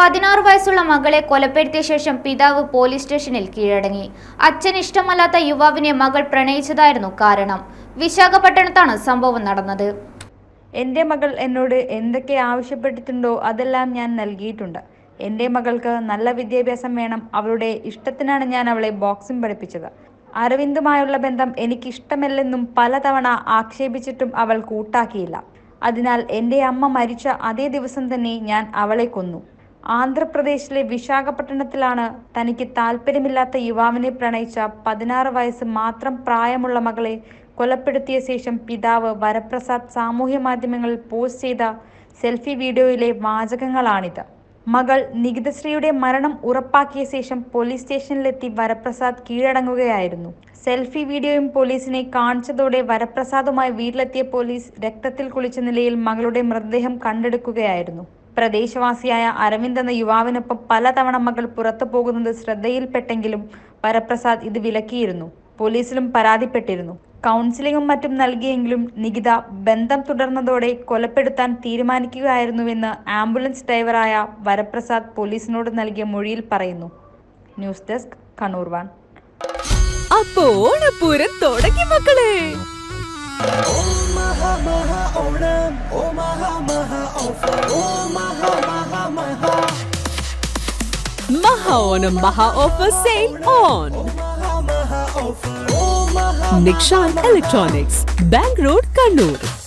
പതിനാറ് വയസ്സുള്ള മകളെ കൊലപ്പെടുത്തിയ ശേഷം പിതാവ് പോലീസ് സ്റ്റേഷനിൽ കീഴടങ്ങി. അച്ഛൻ ഇഷ്ടമല്ലാത്ത യുവാവിനെ മകൾ പ്രണയിച്ചതായിരുന്നു കാരണം. വിശാഖപട്ടണത്താണ് സംഭവം നടന്നത്. എന്റെ മകൾ എന്നോട് എന്തൊക്കെ ആവശ്യപ്പെട്ടിട്ടുണ്ടോ അതെല്ലാം ഞാൻ നൽകിയിട്ടുണ്ട്. എന്റെ മകൾക്ക് നല്ല വിദ്യാഭ്യാസം വേണം. അവളുടെ ഇഷ്ടത്തിനാണ് ഞാൻ അവളെ ബോക്സിംഗ് പഠിപ്പിച്ചത്. അരവിന്ദുമായുള്ള ബന്ധം എനിക്ക് ഇഷ്ടമല്ലെന്നും പലതവണ ആക്ഷേപിച്ചിട്ടും അവൾ കൂട്ടാക്കിയില്ല. അതിനാൽ എന്റെ അമ്മ മരിച്ച അതേ ദിവസം തന്നെ ഞാൻ അവളെ കൊന്നു. ആന്ധ്രാപ്രദേശിലെ വിശാഖപട്ടണത്തിലാണ് തനിക്ക് താല്പര്യമില്ലാത്ത യുവാവിനെ പ്രണയിച്ച പതിനാറ് വയസ്സ് മാത്രം പ്രായമുള്ള മകളെ കൊലപ്പെടുത്തിയ ശേഷം പിതാവ് വരപ്രസാദ് സാമൂഹ്യ മാധ്യമങ്ങളിൽ പോസ്റ്റ് ചെയ്ത സെൽഫി വീഡിയോയിലെ വാചകങ്ങളാണിത്. മകൾ നികിതശ്രീയുടെ മരണം ഉറപ്പാക്കിയ ശേഷം പോലീസ് സ്റ്റേഷനിലെത്തി വരപ്രസാദ് കീഴടങ്ങുകയായിരുന്നു. സെൽഫി വീഡിയോയും പോലീസിനെ കാണിച്ചതോടെ വരപ്രസാദുമായി വീട്ടിലെത്തിയ പോലീസ് രക്തത്തിൽ കുളിച്ച നിലയിൽ മകളുടെ മൃതദേഹം കണ്ടെടുക്കുകയായിരുന്നു. പ്രദേശവാസിയായ അരവിന്ദ് എന്ന യുവാവിനൊപ്പം പലതവണ മകൾ പുറത്തു പോകുന്നത് ശ്രദ്ധയിൽപ്പെട്ടെങ്കിലും വരപ്രസാദ് ഇത് വിലക്കിയിരുന്നു. പോലീസിലും പരാതിപ്പെട്ടിരുന്നു. കൗൺസിലിംഗും മറ്റും നൽകിയെങ്കിലും നികിത ബന്ധം തുടർന്നതോടെ കൊലപ്പെടുത്താൻ തീരുമാനിക്കുകയായിരുന്നുവെന്ന് ആംബുലൻസ് ഡ്രൈവറായ വരപ്രസാദ് പോലീസിനോട് നൽകിയ മൊഴിയിൽ പറയുന്നു. News desk Kannur one. അപ്പോ ഓണപ്പൂരം തുടങ്ങി മക്കളെ. ഓ മഹാ മഹാ ഓണം ഓ Maha Maha offer Maha Onam Maha offer sale on. Nikshan Electronics, Bank Road, Kannur.